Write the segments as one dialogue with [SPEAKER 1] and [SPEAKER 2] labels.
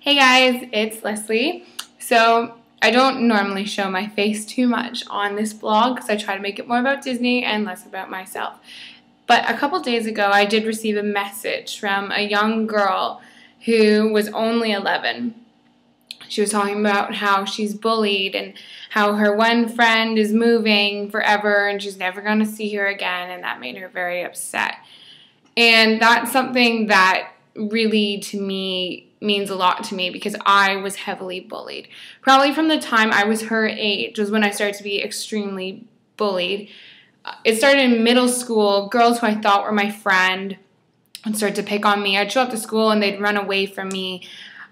[SPEAKER 1] Hey guys, it's Leslie. So, I don't normally show my face too much on this blog because I try to make it more about Disney and less about myself. But a couple days ago, I did receive a message from a young girl who was only 11. She was talking about how she's bullied and how her one friend is moving forever and she's never going to see her again, and that made her very upset. And that's something that really, to me, means a lot to me because I was heavily bullied. Probably from the time I was her age was when I started to be extremely bullied. Uh, it started in middle school. Girls who I thought were my friend would start to pick on me. I'd show up to school and they'd run away from me.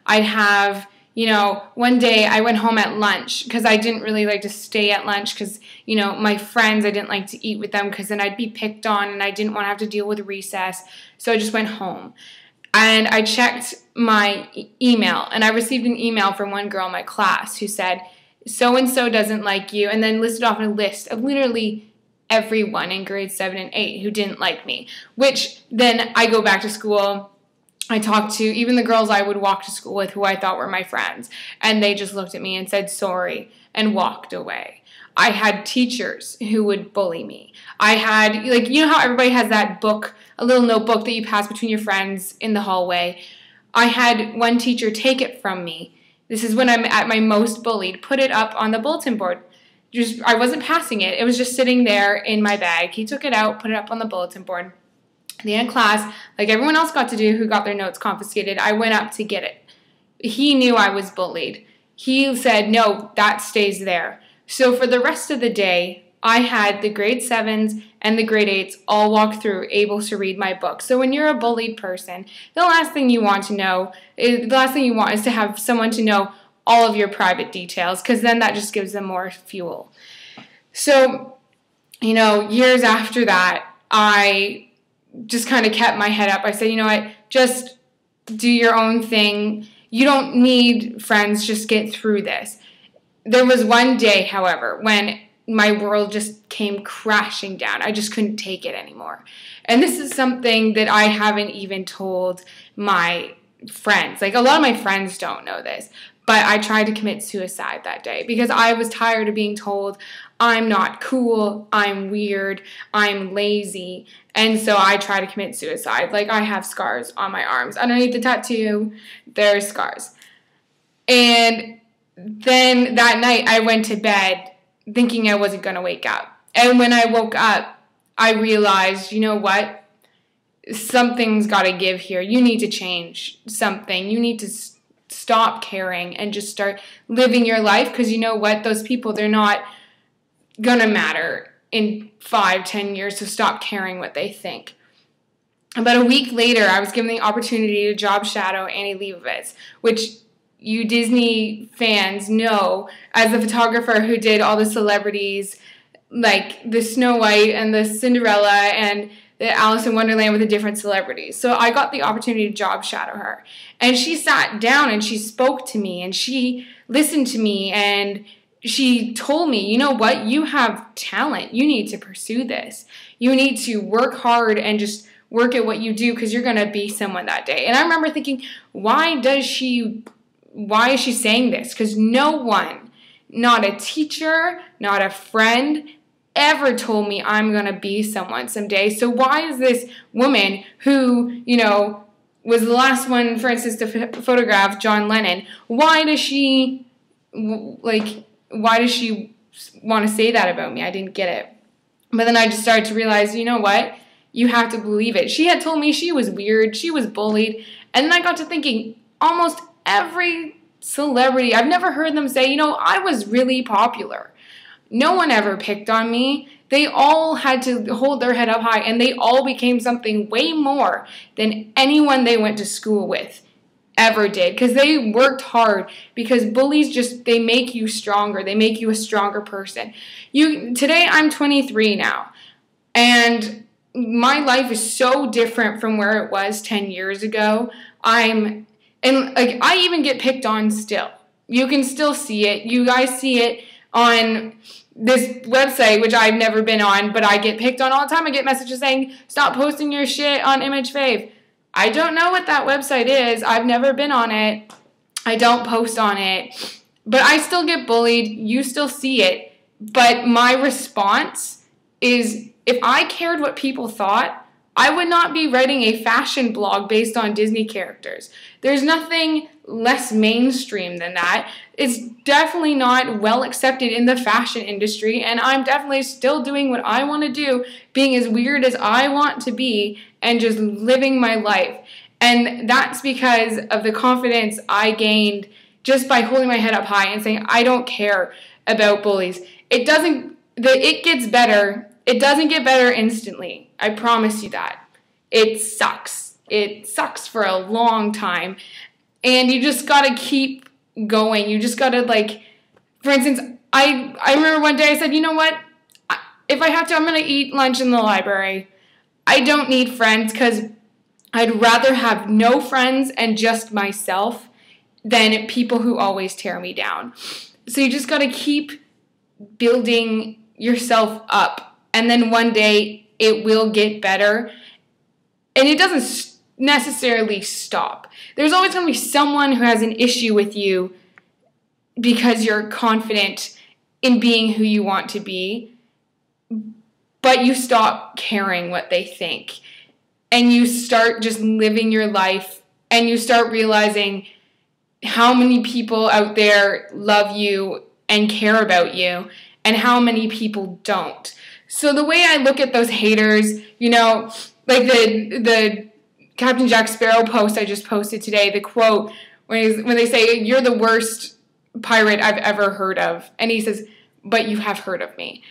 [SPEAKER 1] I'd have you know, one day I went home at lunch because I didn't really like to stay at lunch because, you know, my friends, I didn't like to eat with them because then I'd be picked on and I didn't want to have to deal with recess. So I just went home and I checked my e- email and I received an email from one girl in my class who said, so and so doesn't like you, and then listed off a list of literally everyone in grade 7 and 8 who didn't like me. Which then I go back to school. I talked to even the girls I would walk to school with who I thought were my friends, and they just looked at me and said sorry and walked away. I had teachers who would bully me. I had, like, you know how everybody has that book, a little notebook that you pass between your friends in the hallway? I had one teacher take it from me. This is when I'm at my most bullied, put it up on the bulletin board. Just I wasn't passing it. It was just sitting there in my bag. He took it out, put it up on the bulletin board. The end of class, like everyone else got to do who got their notes confiscated, I went up to get it. He knew I was bullied. He said, "No, that stays there." So for the rest of the day, I had the grade sevens and the grade eights all walk through able to read my book. So when you're a bullied person, the last thing you want to know, is, the last thing you want is to have someone to know all of your private details because then that just gives them more fuel. So, you know, years after that, I just kind of kept my head up. I said, you know what, just do your own thing. You don't need friends, just get through this. There was one day, however, when my world just came crashing down. I just couldn't take it anymore. And this is something that I haven't even told my friends. Like a lot of my friends don't know this, but I tried to commit suicide that day because I was tired of being told I'm not cool, I'm weird, I'm lazy. And so I tried to commit suicide. Like I have scars on my arms. Underneath the tattoo, there's scars. And then that night I went to bed thinking I wasn't going to wake up. And when I woke up, I realized, you know what? Something's got to give here. You need to change something. You need to stop caring and just start living your life because you know what? Those people, they're not going to matter in five, ten years, so stop caring what they think. About a week later, I was given the opportunity to job shadow Annie Leibovitz, which you Disney fans know as the photographer who did all the celebrities like the Snow White and the Cinderella and the Alice in Wonderland with the different celebrities. So I got the opportunity to job shadow her. And she sat down and she spoke to me and she listened to me and she told me, you know what? You have talent. You need to pursue this. You need to work hard and just work at what you do because you're going to be someone that day. And I remember thinking, why does she why is she saying this? Because no one, not a teacher, not a friend, ever told me I'm going to be someone someday. So why is this woman who, you know, was the last one, for instance, to photograph John Lennon, why does she, like, why does she want to say that about me? I didn't get it. But then I just started to realize, you know what? You have to believe it. She had told me she was weird, she was bullied, and then I got to thinking almost every celebrity, I've never heard them say, you know, I was really popular. No one ever picked on me. They all had to hold their head up high and they all became something way more than anyone they went to school with ever did because they worked hard because bullies just they make you stronger they make you a stronger person you today i'm 23 now and my life is so different from where it was 10 years ago i'm and like I even get picked on still. You can still see it. You guys see it on this website, which I've never been on, but I get picked on all the time. I get messages saying, stop posting your shit on Image Fave. I don't know what that website is. I've never been on it. I don't post on it, but I still get bullied. You still see it. But my response is if I cared what people thought, I would not be writing a fashion blog based on Disney characters. There's nothing less mainstream than that. It's definitely not well accepted in the fashion industry, and I'm definitely still doing what I want to do, being as weird as I want to be, and just living my life. And that's because of the confidence I gained just by holding my head up high and saying, I don't care about bullies. It doesn't, the, it gets better. It doesn't get better instantly. I promise you that. It sucks. It sucks for a long time. And you just gotta keep going. You just gotta, like, for instance, I, I remember one day I said, you know what? If I have to, I'm gonna eat lunch in the library. I don't need friends because I'd rather have no friends and just myself than people who always tear me down. So you just got to keep building yourself up. And then one day it will get better. And it doesn't necessarily stop. There's always going to be someone who has an issue with you because you're confident in being who you want to be, but you stop caring what they think. And you start just living your life and you start realizing how many people out there love you and care about you and how many people don't. So the way I look at those haters, you know, like the the Captain Jack Sparrow post I just posted today, the quote when when they say you're the worst pirate I've ever heard of, and he says, "But you have heard of me."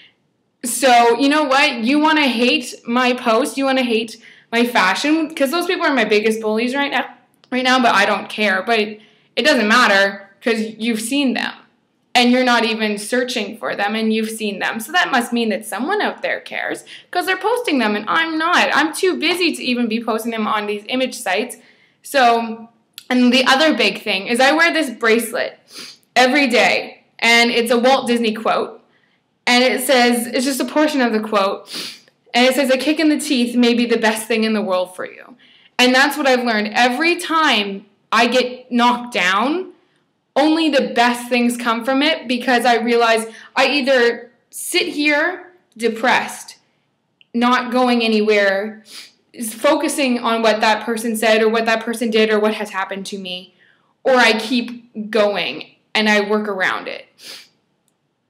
[SPEAKER 1] So you know what? You want to hate my post, you want to hate my fashion, because those people are my biggest bullies right now. Right now, but I don't care. But it doesn't matter because you've seen them and you're not even searching for them and you've seen them. So that must mean that someone out there cares because they're posting them and I'm not. I'm too busy to even be posting them on these image sites. So, and the other big thing is I wear this bracelet every day and it's a Walt Disney quote. And it says, it's just a portion of the quote. And it says, a kick in the teeth may be the best thing in the world for you. And that's what I've learned. Every time I get knocked down, only the best things come from it because I realize I either sit here depressed, not going anywhere, focusing on what that person said or what that person did or what has happened to me, or I keep going and I work around it.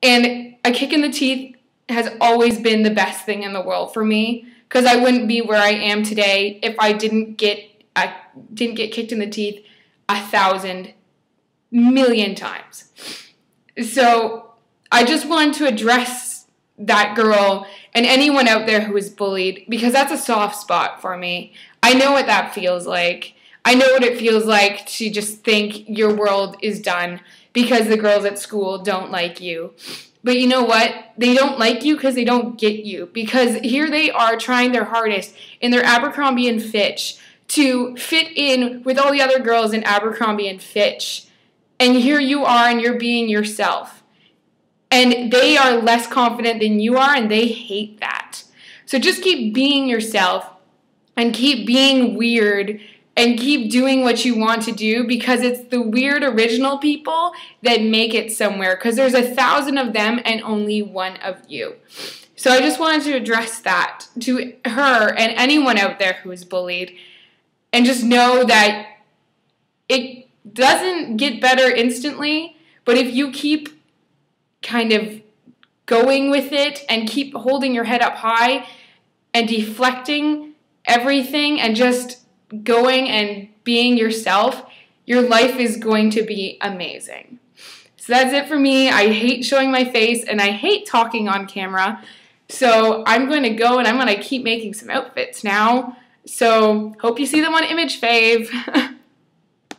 [SPEAKER 1] And a kick in the teeth has always been the best thing in the world for me because I wouldn't be where I am today if I didn't get I didn't get kicked in the teeth a thousand million times. So I just wanted to address that girl and anyone out there who is bullied because that's a soft spot for me. I know what that feels like. I know what it feels like to just think your world is done because the girls at school don't like you. But you know what? They don't like you because they don't get you. Because here they are trying their hardest in their Abercrombie and Fitch to fit in with all the other girls in Abercrombie and Fitch. And here you are and you're being yourself. And they are less confident than you are and they hate that. So just keep being yourself and keep being weird and keep doing what you want to do because it's the weird original people that make it somewhere because there's a thousand of them and only one of you. So I just wanted to address that to her and anyone out there who is bullied and just know that it doesn't get better instantly, but if you keep kind of going with it and keep holding your head up high and deflecting everything and just going and being yourself, your life is going to be amazing. So that's it for me. I hate showing my face and I hate talking on camera. So I'm going to go and I'm going to keep making some outfits now. So hope you see them on Image Fave.